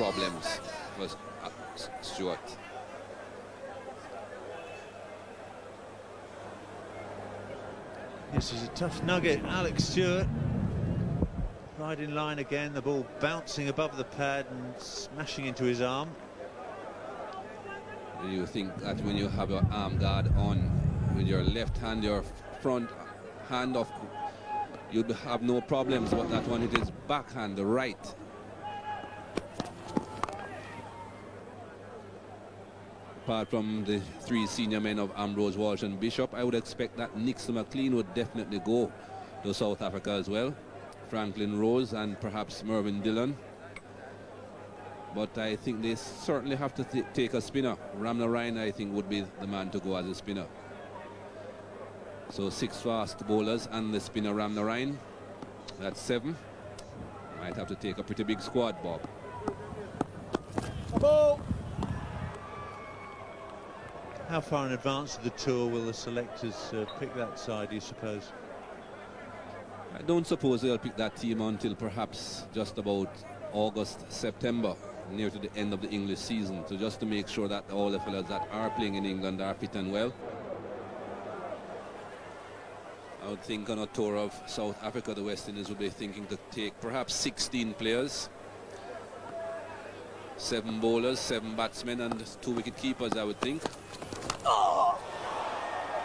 problems for uh, Stewart. This is a tough nugget, Alec Stewart. Right in line again, the ball bouncing above the pad and smashing into his arm. You think that when you have your arm guard on with your left hand, your front hand off, you'd have no problems, but that one it is backhand, the right. Apart from the three senior men of Ambrose, Walsh and Bishop, I would expect that Nixon McLean would definitely go to South Africa as well. Franklin Rose and perhaps Mervyn Dillon. But I think they certainly have to take a spinner. Ramna Ramnarine, I think, would be the man to go as a spinner. So six fast bowlers and the spinner Ramna Ramnarine. That's seven. Might have to take a pretty big squad, Bob. Ball. How far in advance of the tour will the selectors uh, pick that side, do you suppose? I don't suppose they'll pick that team until perhaps just about August, September, near to the end of the English season. So just to make sure that all the fellas that are playing in England are fit and well. I would think on a tour of South Africa, the West Indies would be thinking to take perhaps 16 players, seven bowlers, seven batsmen, and two wicket keepers, I would think. Oh.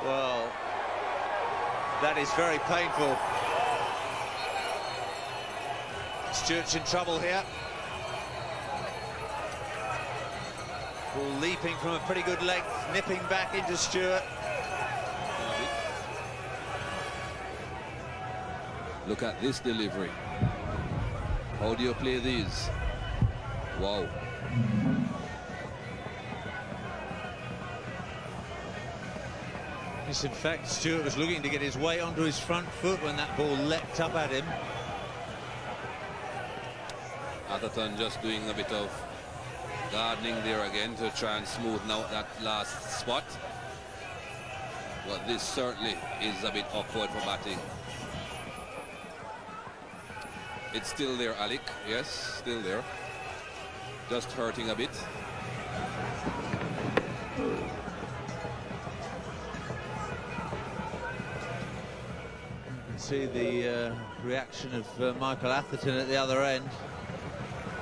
Well, that is very painful. Stewart's in trouble here. Ball leaping from a pretty good length, nipping back into Stewart. Look at this delivery. How do you play these? Wow. Yes, in fact, Stewart was looking to get his weight onto his front foot when that ball leapt up at him. Atherton just doing a bit of gardening there again to try and smoothen out that last spot. But this certainly is a bit awkward for batting. It's still there, Alec. Yes, still there. Just hurting a bit. You can see the uh, reaction of uh, Michael Atherton at the other end.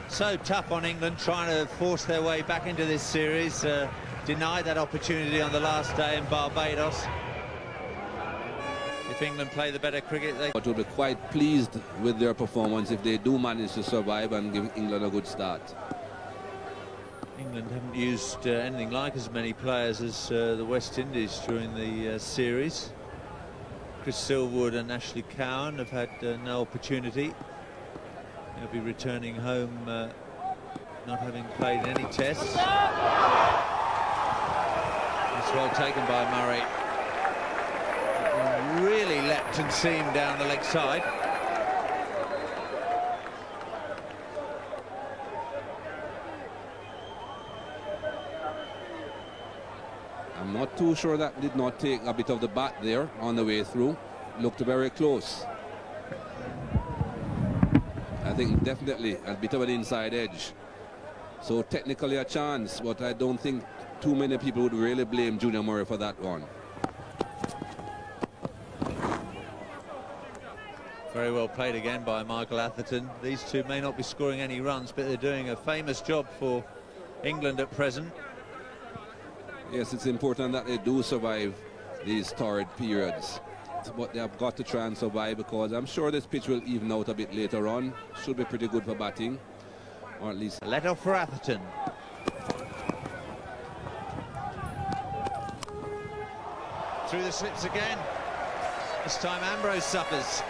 So tough on England, trying to force their way back into this series. Uh, denied that opportunity on the last day in Barbados. If England play the better cricket, they but will be quite pleased with their performance if they do manage to survive and give England a good start. England haven't used uh, anything like as many players as uh, the West Indies during the uh, series. Chris Silverwood and Ashley Cowan have had uh, no opportunity. They'll be returning home uh, not having played any tests. It's well taken by Murray. Really leapt and seamed down the leg side. Not too sure that did not take a bit of the bat there on the way through. Looked very close. I think definitely a bit of an inside edge. So technically a chance, but I don't think too many people would really blame Junior Murray for that one. Very well played again by Michael Atherton. These two may not be scoring any runs, but they're doing a famous job for England at present. Yes, it's important that they do survive these torrid periods. But they have got to try and survive because I'm sure this pitch will even out a bit later on. Should be pretty good for batting, or at least... Let off for Atherton. Through the slips again. This time Ambrose suffers.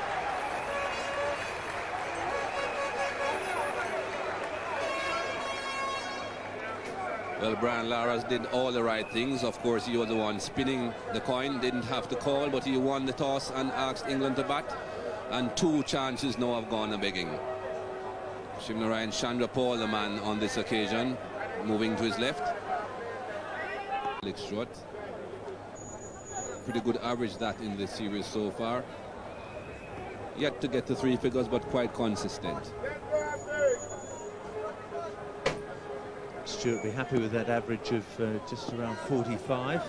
Well, Brian Lara did all the right things. Of course, he was the one spinning the coin, didn't have to call, but he won the toss and asked England to bat. And two chances now have gone a begging. Shivnarayan Chanderpaul, the man on this occasion, moving to his left. Alex short. Pretty good average that in this series so far. Yet to get to three figures, but quite consistent. Stewart be happy with that average of uh, just around 45.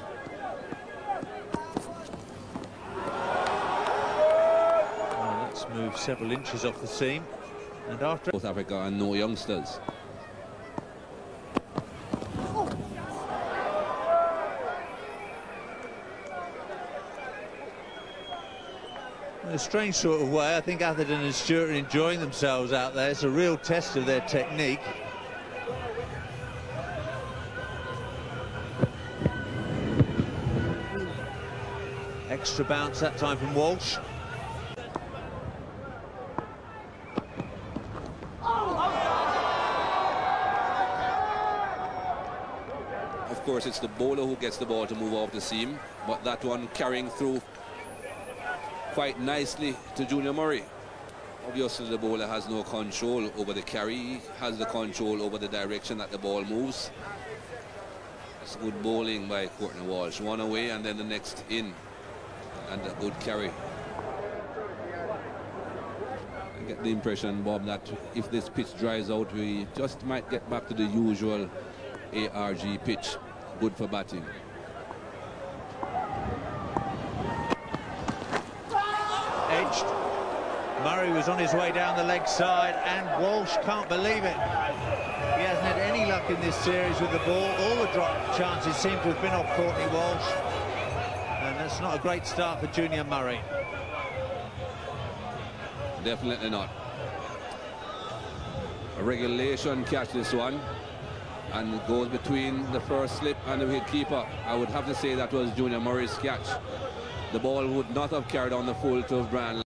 Well, that's moved several inches off the seam. And after South Africa and no youngsters. In a strange sort of way, I think Atherton and Stewart are enjoying themselves out there. It's a real test of their technique. Extra bounce that time from Walsh. Of course, it's the bowler who gets the ball to move off the seam, but that one carrying through quite nicely to Junior Murray. Obviously, the bowler has no control over the carry, he has the control over the direction that the ball moves. It's good bowling by Courtney Walsh. One away and then the next in. And a good carry. I get the impression, Bob, that if this pitch dries out, we just might get back to the usual ARG pitch. Good for batting. Edged. Murray was on his way down the leg side and Walsh can't believe it. He hasn't had any luck in this series with the ball. All the drop chances seem to have been off Courtney Walsh. That's not a great start for Junior Murray. Definitely not. A regulation catch this one and it goes between the first slip and the wicketkeeper. I would have to say that was Junior Murray's catch. The ball would not have carried on the full to Brian